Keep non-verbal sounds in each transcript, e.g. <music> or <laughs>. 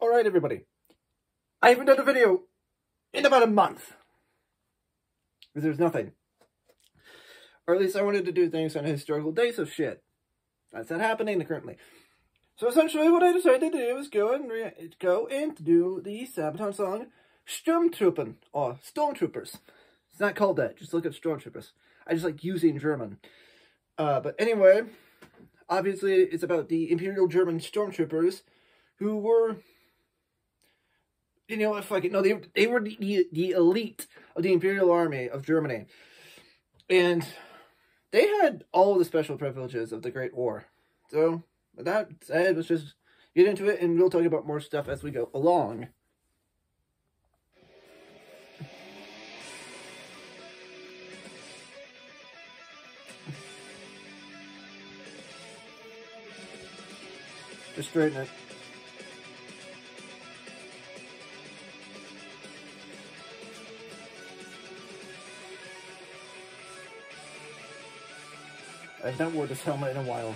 Alright, everybody. I haven't done a video in about a month. Because there's nothing. Or at least I wanted to do things on historical dates of shit. That's not happening currently. So essentially what I decided to do is go and go and do the Sabaton song Sturmtruppen, or Stormtroopers. It's not called that, just look at Stormtroopers. I just like using German. Uh, but anyway, obviously it's about the Imperial German Stormtroopers who were you know what, fuck it. No, they, they were the, the, elite of the Imperial Army of Germany. And they had all the special privileges of the Great War. So, with that said, let's just get into it, and we'll talk about more stuff as we go along. Just straighten it. Uh, I've not worn this helmet in a while.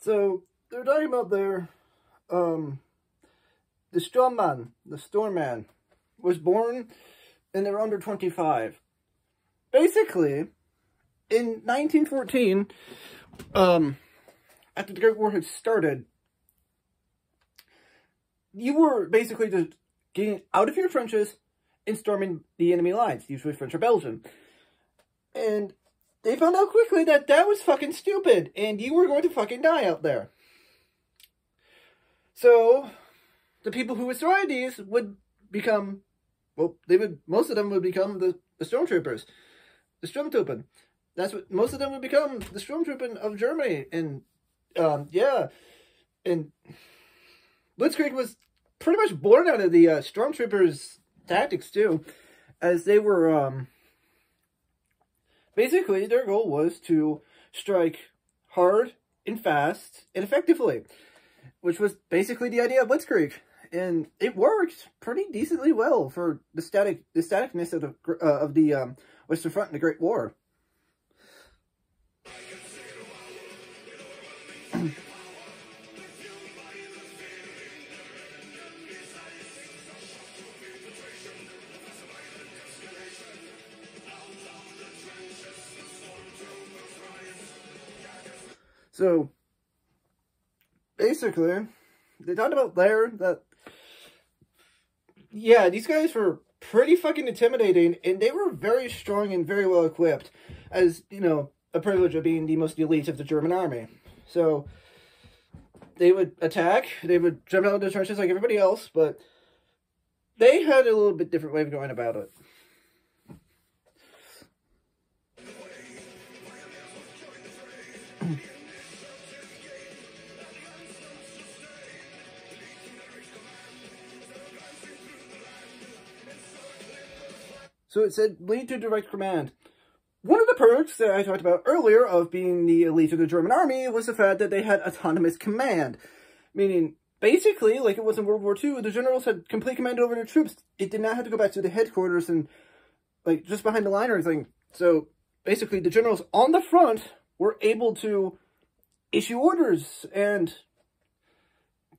So they're talking about their um the Storm Man, the Storm Man, was born and they're under 25. Basically, in 1914, um, after the Great War had started, you were basically just getting out of your trenches and storming the enemy lines, usually French or Belgian. And they found out quickly that that was fucking stupid, and you were going to fucking die out there. So, the people who would these would become, well, they would, most of them would become the, the stormtroopers, the Sturmtruppen. That's what, most of them would become the Sturmtruppen of Germany, and, um, yeah, and Blitzkrieg was pretty much born out of the uh, Stormtroopers' tactics, too, as they were, um, Basically, their goal was to strike hard and fast and effectively, which was basically the idea of Blitzkrieg. And it worked pretty decently well for the static the staticness of the uh, of the um, Western Front in the Great War. So, basically, they talked about there that, yeah, these guys were pretty fucking intimidating, and they were very strong and very well equipped, as, you know, a privilege of being the most elite of the German army. So, they would attack, they would jump out of the trenches like everybody else, but they had a little bit different way of going about it. So it said lead to direct command. One of the perks that I talked about earlier of being the elite of the German army was the fact that they had autonomous command. Meaning, basically, like it was in World War II, the generals had complete command over their troops. It did not have to go back to the headquarters and, like, just behind the line or anything. So, basically, the generals on the front were able to issue orders, and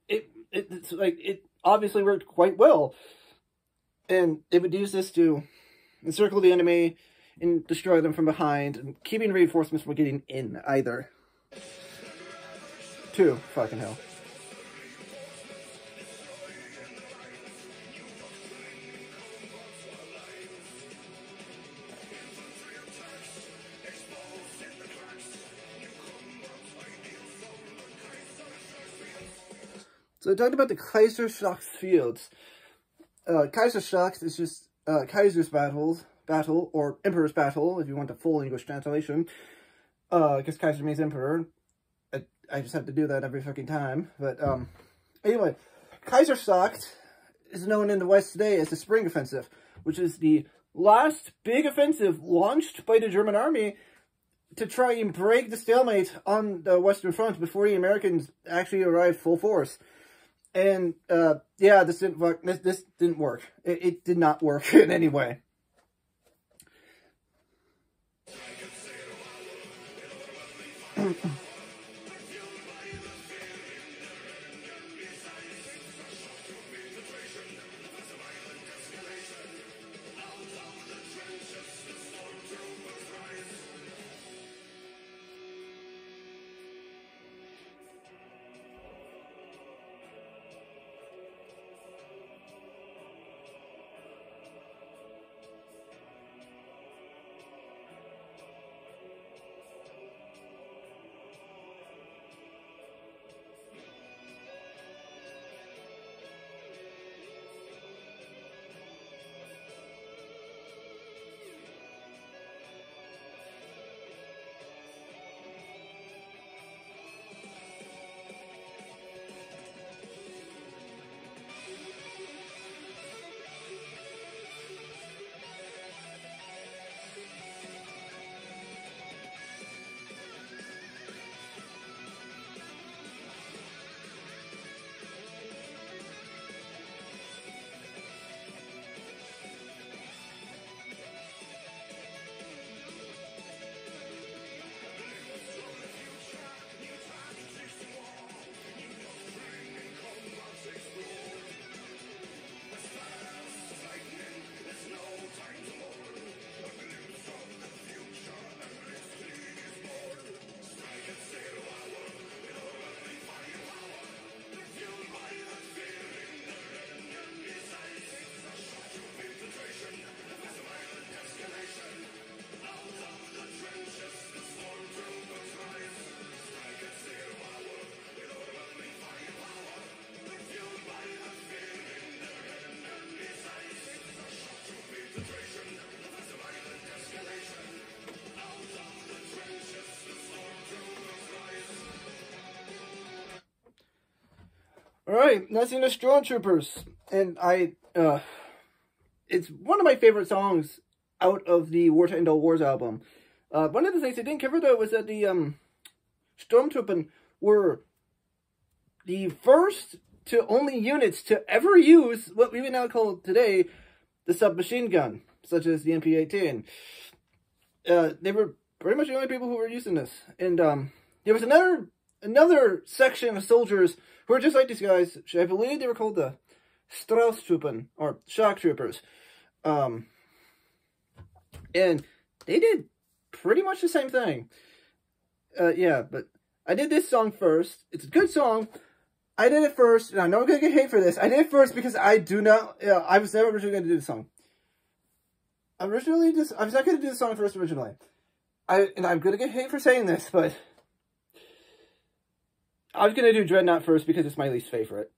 it, it it's like, it obviously worked quite well. And they would use this to encircle the enemy, and destroy them from behind, and keeping reinforcements from getting in either. Two, fucking hell. So I talked about the Kaiser Kaiserschlacht fields. Uh, Kaiserschlacht is just uh, Kaiser's battles, battle, or Emperor's battle, if you want a full English translation, uh, because Kaiser means emperor. I, I just have to do that every fucking time. But, um, anyway, Kaiserschlacht is known in the West today as the Spring Offensive, which is the last big offensive launched by the German army to try and break the stalemate on the Western Front before the Americans actually arrived full force. And, uh, yeah, this didn't work. This, this didn't work. It, it did not work <laughs> in any way. <clears throat> All right, that's in the Stormtroopers, and I, uh, it's one of my favorite songs out of the War to End All Wars album. Uh, one of the things I didn't cover though was that the um, Stormtrooper were the first to only units to ever use what we would now call today the submachine gun, such as the MP-18. Uh, they were pretty much the only people who were using this, and um, there was another another section of soldiers who are just like these guys. I believe they were called the Stoßtruppen, or Shock Troopers. Um, and they did pretty much the same thing. Uh, yeah, but I did this song first. It's a good song. I did it first, and I know I'm gonna get hate for this. I did it first because I do not, yeah, I was never originally gonna do the song. Originally, just, I was not gonna do the song first originally. I, and I'm gonna get hate for saying this, but I was going to do Dreadnought first because it's my least favorite.